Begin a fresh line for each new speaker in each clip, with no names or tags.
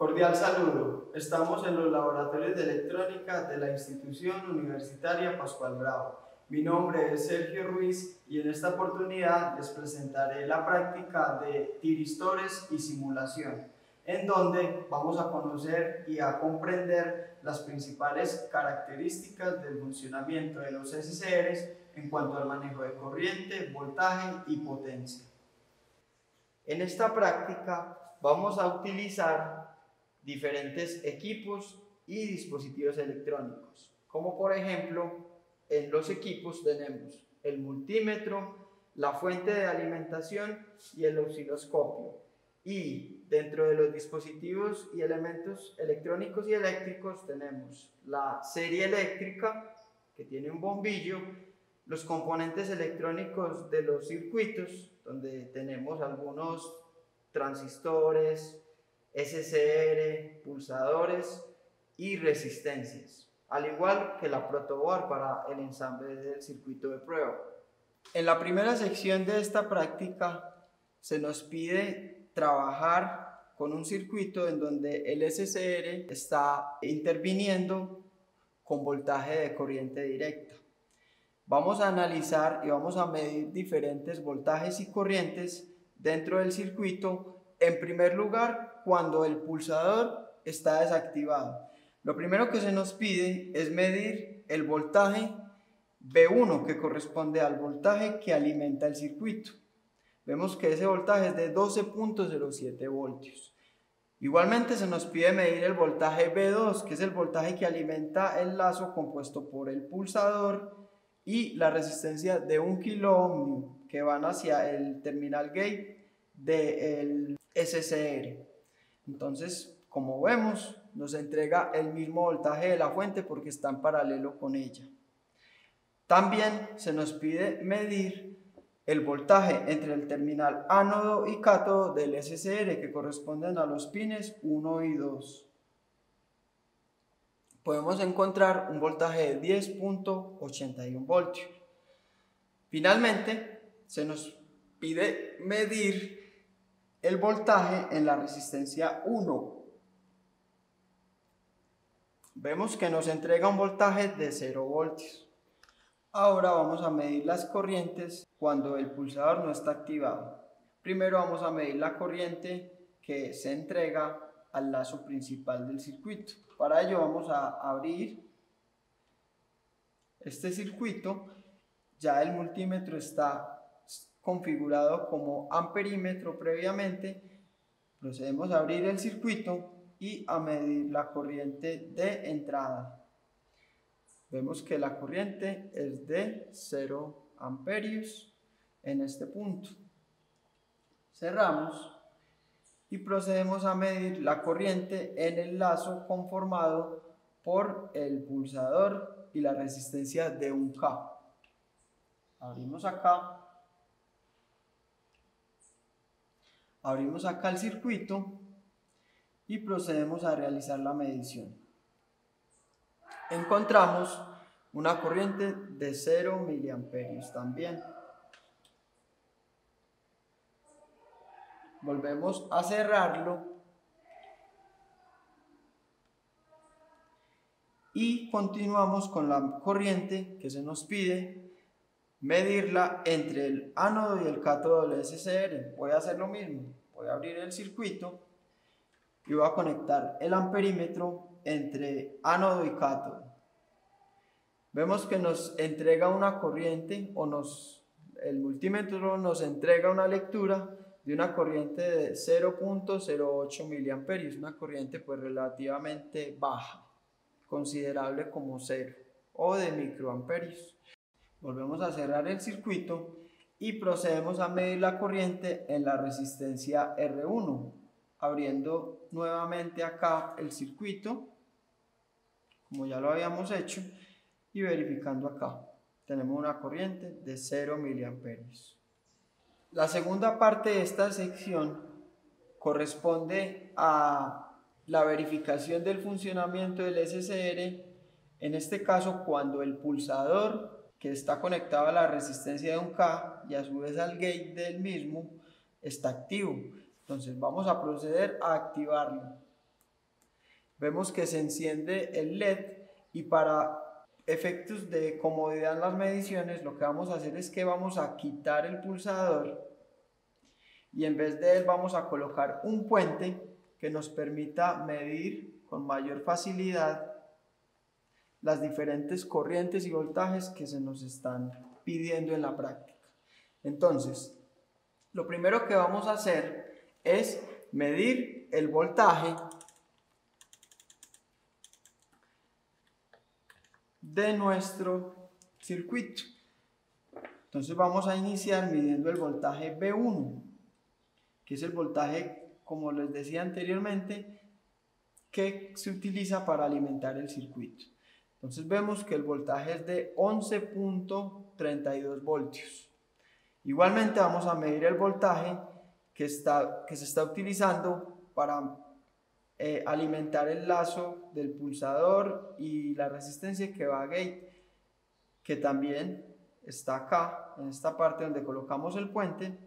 Cordial saludo. Estamos en los laboratorios de electrónica de la institución universitaria Pascual Bravo. Mi nombre es Sergio Ruiz y en esta oportunidad les presentaré la práctica de tiristores y simulación, en donde vamos a conocer y a comprender las principales características del funcionamiento de los SCRs en cuanto al manejo de corriente, voltaje y potencia. En esta práctica vamos a utilizar diferentes equipos y dispositivos electrónicos, como por ejemplo en los equipos tenemos el multímetro, la fuente de alimentación y el osciloscopio. Y dentro de los dispositivos y elementos electrónicos y eléctricos tenemos la serie eléctrica, que tiene un bombillo, los componentes electrónicos de los circuitos, donde tenemos algunos transistores, SCR, pulsadores y resistencias al igual que la protoboard para el ensamble del circuito de prueba. En la primera sección de esta práctica se nos pide trabajar con un circuito en donde el SCR está interviniendo con voltaje de corriente directa. Vamos a analizar y vamos a medir diferentes voltajes y corrientes dentro del circuito. En primer lugar, cuando el pulsador está desactivado. Lo primero que se nos pide es medir el voltaje B1 que corresponde al voltaje que alimenta el circuito. Vemos que ese voltaje es de 12.07 voltios. Igualmente se nos pide medir el voltaje B2, que es el voltaje que alimenta el lazo compuesto por el pulsador y la resistencia de 1 kilo que van hacia el terminal gate del SCR. Entonces, como vemos, nos entrega el mismo voltaje de la fuente porque está en paralelo con ella. También se nos pide medir el voltaje entre el terminal ánodo y cátodo del SCR que corresponden a los pines 1 y 2. Podemos encontrar un voltaje de 10.81 voltios. Finalmente, se nos pide medir el voltaje en la resistencia 1 Vemos que nos entrega un voltaje de 0 voltios. Ahora vamos a medir las corrientes cuando el pulsador no está activado. Primero vamos a medir la corriente que se entrega al lazo principal del circuito. Para ello vamos a abrir este circuito. Ya el multímetro está configurado como amperímetro previamente. Procedemos a abrir el circuito y a medir la corriente de entrada. Vemos que la corriente es de 0 amperios en este punto. Cerramos y procedemos a medir la corriente en el lazo conformado por el pulsador y la resistencia de un K. Abrimos acá. Abrimos acá el circuito y procedemos a realizar la medición. Encontramos una corriente de 0 miliamperios también. Volvemos a cerrarlo y continuamos con la corriente que se nos pide medirla entre el ánodo y el cátodo del SCR. Voy a hacer lo mismo, voy a abrir el circuito y voy a conectar el amperímetro entre ánodo y cátodo. Vemos que nos entrega una corriente o nos, el multímetro nos entrega una lectura de una corriente de 0.08 miliamperios, una corriente pues relativamente baja, considerable como cero o de microamperios. Volvemos a cerrar el circuito y procedemos a medir la corriente en la resistencia R1, abriendo nuevamente acá el circuito, como ya lo habíamos hecho, y verificando acá. Tenemos una corriente de 0 miliamperios. La segunda parte de esta sección corresponde a la verificación del funcionamiento del SCR, en este caso cuando el pulsador que está conectado a la resistencia de un K y a su vez al gate del mismo está activo. Entonces vamos a proceder a activarlo. vemos que se enciende el LED y para efectos de comodidad en las mediciones lo que vamos a hacer es que vamos a quitar el pulsador y en vez de él vamos a colocar un puente que nos permita medir con mayor facilidad las diferentes corrientes y voltajes que se nos están pidiendo en la práctica. Entonces, lo primero que vamos a hacer es medir el voltaje de nuestro circuito. Entonces vamos a iniciar midiendo el voltaje B1, que es el voltaje, como les decía anteriormente, que se utiliza para alimentar el circuito. Entonces vemos que el voltaje es de 11.32 voltios. Igualmente vamos a medir el voltaje que, está, que se está utilizando para eh, alimentar el lazo del pulsador y la resistencia que va a gate, que también está acá, en esta parte donde colocamos el puente,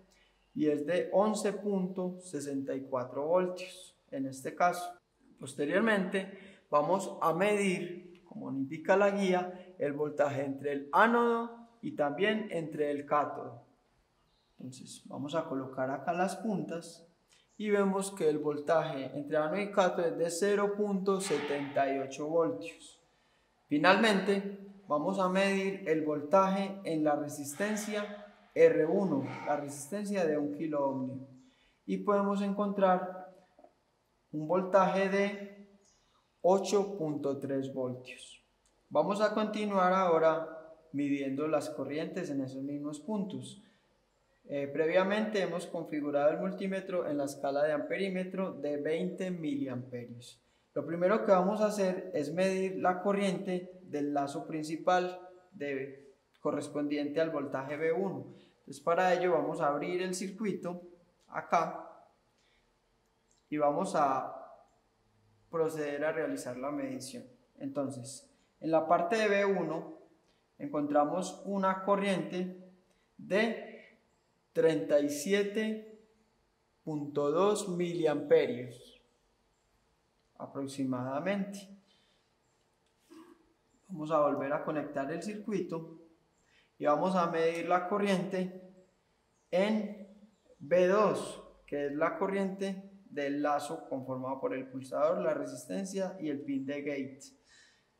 y es de 11.64 voltios en este caso. Posteriormente vamos a medir, como indica la guía, el voltaje entre el ánodo y también entre el cátodo. Entonces vamos a colocar acá las puntas y vemos que el voltaje entre ánodo y cátodo es de 0.78 voltios. Finalmente, vamos a medir el voltaje en la resistencia R1, la resistencia de un kilo ohmio. Y podemos encontrar un voltaje de 8.3 voltios. Vamos a continuar ahora midiendo las corrientes en esos mismos puntos. Eh, previamente hemos configurado el multímetro en la escala de amperímetro de 20 miliamperios. Lo primero que vamos a hacer es medir la corriente del lazo principal de, correspondiente al voltaje B1. Entonces para ello vamos a abrir el circuito acá y vamos a proceder a realizar la medición. Entonces, en la parte de B1 encontramos una corriente de 37.2 miliamperios aproximadamente. Vamos a volver a conectar el circuito y vamos a medir la corriente en B2, que es la corriente del lazo conformado por el pulsador, la resistencia y el pin de gate.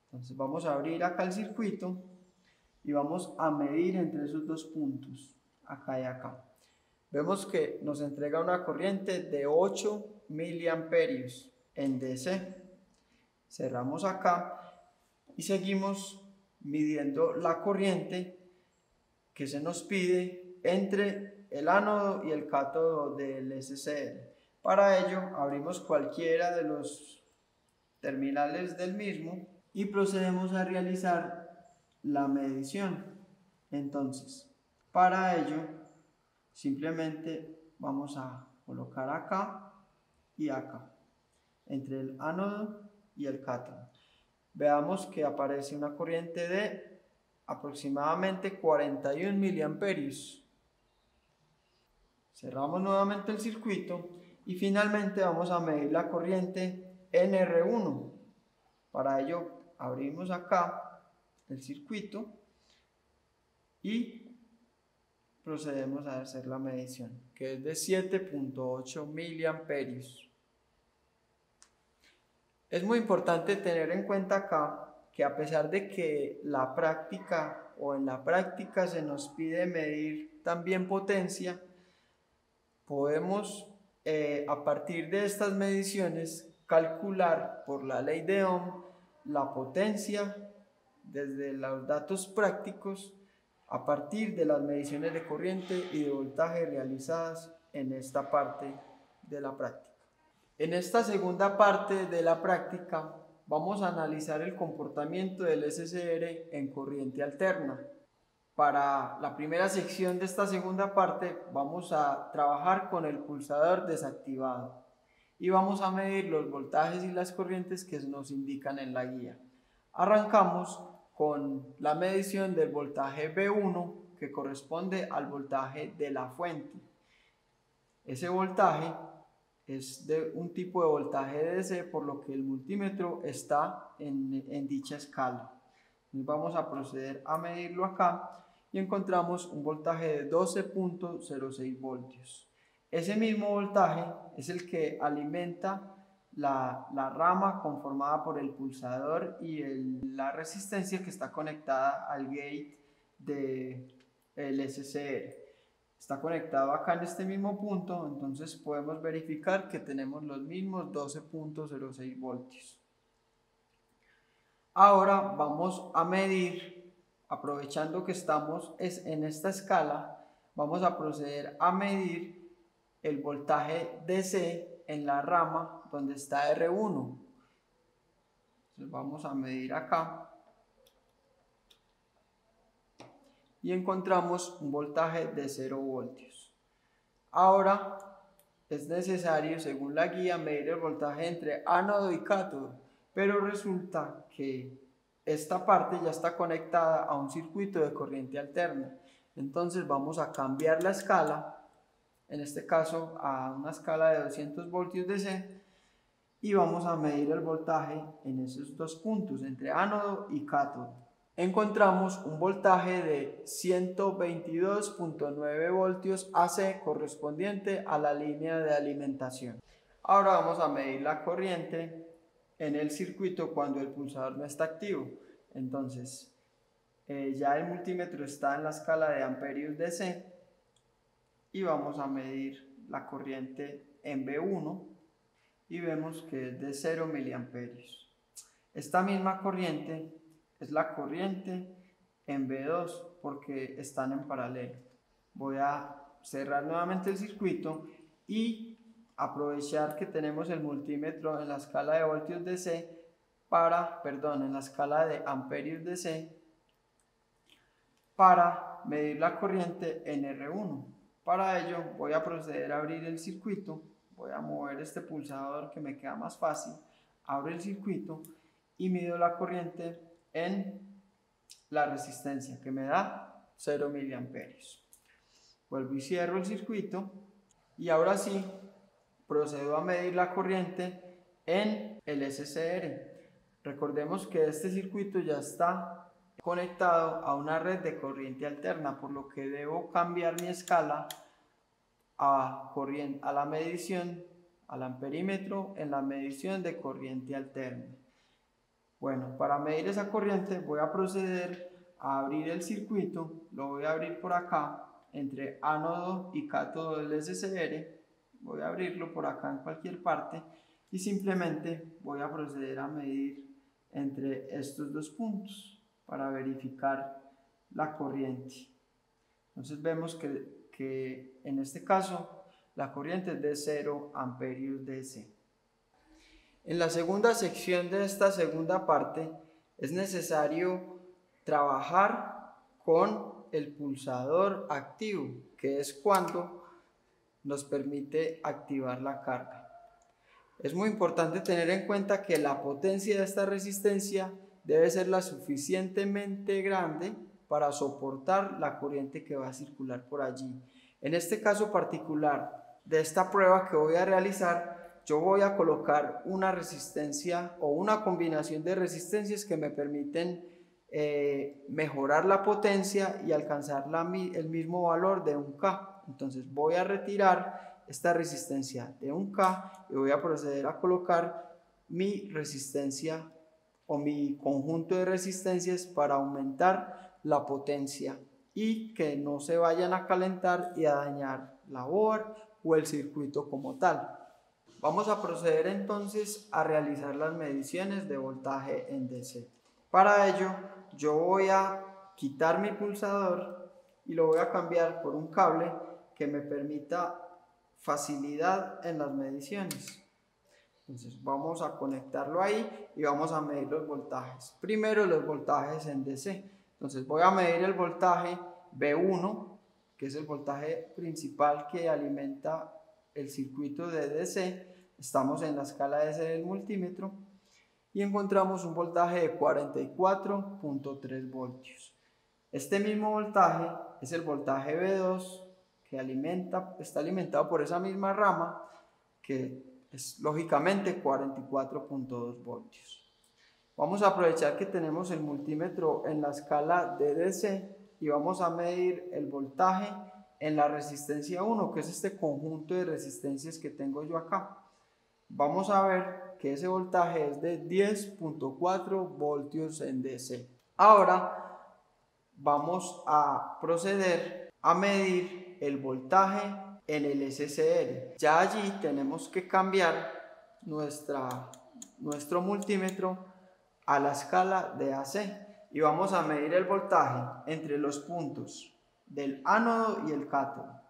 Entonces vamos a abrir acá el circuito y vamos a medir entre esos dos puntos acá y acá. Vemos que nos entrega una corriente de 8 miliamperios en DC. Cerramos acá y seguimos midiendo la corriente que se nos pide entre el ánodo y el cátodo del SCL. Para ello abrimos cualquiera de los terminales del mismo y procedemos a realizar la medición. Entonces, para ello, simplemente vamos a colocar acá y acá, entre el ánodo y el cátodo. Veamos que aparece una corriente de aproximadamente 41 miliamperios. Cerramos nuevamente el circuito y finalmente vamos a medir la corriente NR1. Para ello abrimos acá el circuito y procedemos a hacer la medición, que es de 7.8 miliamperios. Es muy importante tener en cuenta acá que a pesar de que la práctica o en la práctica se nos pide medir también potencia, podemos eh, a partir de estas mediciones calcular por la ley de Ohm la potencia desde los datos prácticos a partir de las mediciones de corriente y de voltaje realizadas en esta parte de la práctica. En esta segunda parte de la práctica vamos a analizar el comportamiento del SCR en corriente alterna. Para la primera sección de esta segunda parte vamos a trabajar con el pulsador desactivado y vamos a medir los voltajes y las corrientes que nos indican en la guía. Arrancamos con la medición del voltaje B1 que corresponde al voltaje de la fuente. Ese voltaje es de un tipo de voltaje DC, por lo que el multímetro está en, en dicha escala. Vamos a proceder a medirlo acá y encontramos un voltaje de 12.06 voltios. Ese mismo voltaje es el que alimenta la, la rama conformada por el pulsador y la resistencia que está conectada al gate del de SCR está conectado acá en este mismo punto, entonces podemos verificar que tenemos los mismos 12.06 voltios. Ahora vamos a medir, aprovechando que estamos en esta escala, vamos a proceder a medir el voltaje DC en la rama donde está R1. Entonces vamos a medir acá y encontramos un voltaje de 0 voltios. Ahora es necesario, según la guía, medir el voltaje entre ánodo y cátodo, pero resulta que esta parte ya está conectada a un circuito de corriente alterna. Entonces vamos a cambiar la escala, en este caso a una escala de 200 voltios DC, y vamos a medir el voltaje en esos dos puntos, entre ánodo y cátodo encontramos un voltaje de 122.9 voltios AC correspondiente a la línea de alimentación. Ahora vamos a medir la corriente en el circuito cuando el pulsador no está activo. Entonces, eh, ya el multímetro está en la escala de amperios DC y vamos a medir la corriente en B1 y vemos que es de 0 miliamperios. Esta misma corriente es la corriente en B2 porque están en paralelo. Voy a cerrar nuevamente el circuito y aprovechar que tenemos el multímetro en la escala de voltios DC para, perdón, en la escala de amperios DC para medir la corriente en R1. Para ello voy a proceder a abrir el circuito, voy a mover este pulsador que me queda más fácil, abro el circuito y mido la corriente en la resistencia que me da 0 miliamperios. Vuelvo y cierro el circuito y ahora sí procedo a medir la corriente en el SCR. Recordemos que este circuito ya está conectado a una red de corriente alterna, por lo que debo cambiar mi escala a, corriente, a la medición, al amperímetro en la medición de corriente alterna. Bueno, para medir esa corriente voy a proceder a abrir el circuito, lo voy a abrir por acá entre ánodo y cátodo del SCR, voy a abrirlo por acá en cualquier parte y simplemente voy a proceder a medir entre estos dos puntos para verificar la corriente. Entonces vemos que, que en este caso la corriente es de 0 amperios DC. En la segunda sección de esta segunda parte es necesario trabajar con el pulsador activo, que es cuando nos permite activar la carga. Es muy importante tener en cuenta que la potencia de esta resistencia debe ser la suficientemente grande para soportar la corriente que va a circular por allí. En este caso particular de esta prueba que voy a realizar, yo voy a colocar una resistencia o una combinación de resistencias que me permiten eh, mejorar la potencia y alcanzar el mismo valor de un K. Entonces voy a retirar esta resistencia de un K y voy a proceder a colocar mi resistencia o mi conjunto de resistencias para aumentar la potencia y que no se vayan a calentar y a dañar la board o el circuito como tal. Vamos a proceder entonces a realizar las mediciones de voltaje en DC. Para ello, yo voy a quitar mi pulsador y lo voy a cambiar por un cable que me permita facilidad en las mediciones. Entonces vamos a conectarlo ahí y vamos a medir los voltajes. Primero los voltajes en DC. Entonces voy a medir el voltaje B1, que es el voltaje principal que alimenta el circuito de DC Estamos en la escala S del multímetro y encontramos un voltaje de 44.3 voltios. Este mismo voltaje es el voltaje B2 que alimenta, está alimentado por esa misma rama que es lógicamente 44.2 voltios. Vamos a aprovechar que tenemos el multímetro en la escala de DC y vamos a medir el voltaje en la resistencia 1, que es este conjunto de resistencias que tengo yo acá. Vamos a ver que ese voltaje es de 10.4 voltios en DC. Ahora vamos a proceder a medir el voltaje en el SCR. Ya allí tenemos que cambiar nuestra, nuestro multímetro a la escala de AC y vamos a medir el voltaje entre los puntos del ánodo y el cátodo.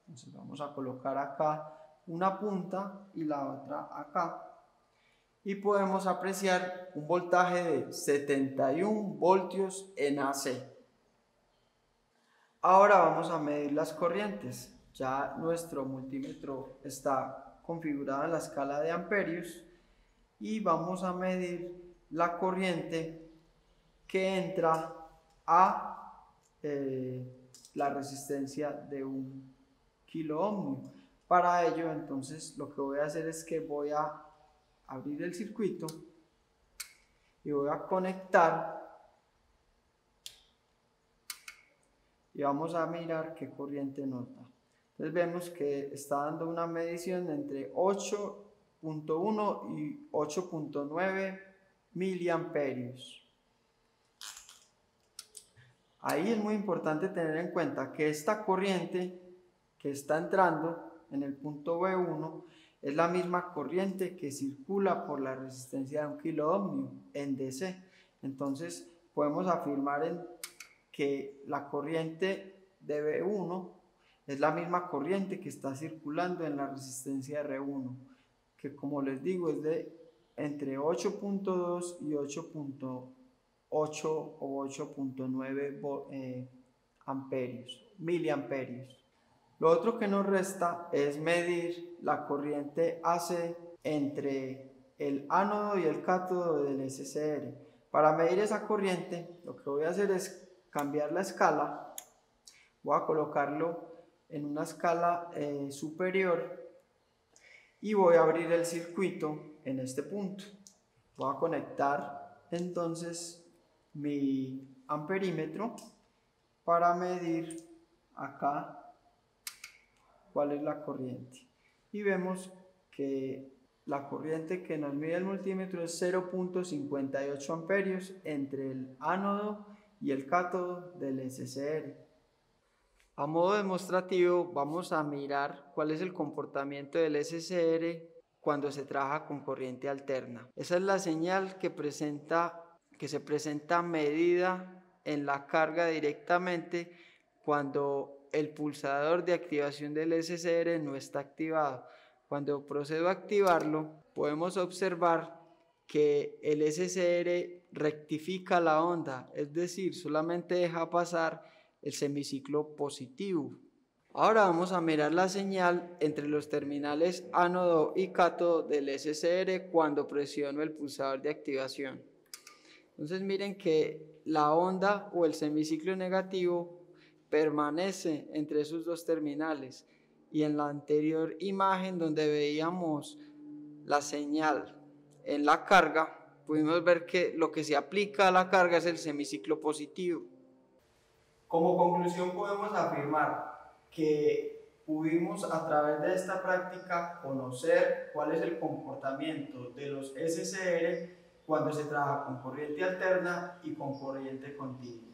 Entonces vamos a colocar acá una punta y la otra acá y podemos apreciar un voltaje de 71 voltios en AC. Ahora vamos a medir las corrientes. Ya nuestro multímetro está configurado en la escala de amperios y vamos a medir la corriente que entra a eh, la resistencia de un kilo ohmio. Para ello, entonces, lo que voy a hacer es que voy a abrir el circuito y voy a conectar y vamos a mirar qué corriente nota. Entonces vemos que está dando una medición entre 8.1 y 8.9 miliamperios. Ahí es muy importante tener en cuenta que esta corriente que está entrando en el punto B1 es la misma corriente que circula por la resistencia de un kilo ohmio en DC. Entonces podemos afirmar en que la corriente de B1 es la misma corriente que está circulando en la resistencia de R1, que como les digo es de entre 8.2 y 8.8 o 8.9 eh, amperios, miliamperios. Lo otro que nos resta es medir la corriente AC entre el ánodo y el cátodo del SCR. Para medir esa corriente, lo que voy a hacer es cambiar la escala. Voy a colocarlo en una escala eh, superior y voy a abrir el circuito en este punto. Voy a conectar entonces mi amperímetro para medir acá cuál es la corriente. Y vemos que la corriente que nos mide el multímetro es 0.58 amperios entre el ánodo y el cátodo del SCR. A modo demostrativo vamos a mirar cuál es el comportamiento del SCR cuando se trabaja con corriente alterna. Esa es la señal que, presenta, que se presenta medida en la carga directamente cuando el pulsador de activación del SCR no está activado. Cuando procedo a activarlo, podemos observar que el SCR rectifica la onda, es decir, solamente deja pasar el semiciclo positivo. Ahora vamos a mirar la señal entre los terminales ánodo y cátodo del SCR cuando presiono el pulsador de activación. Entonces miren que la onda o el semiciclo negativo permanece entre esos dos terminales y en la anterior imagen donde veíamos la señal en la carga pudimos ver que lo que se aplica a la carga es el semiciclo positivo.
Como conclusión podemos afirmar que pudimos a través de esta práctica conocer cuál es el comportamiento de los SCR cuando se trabaja con corriente alterna y con corriente continua.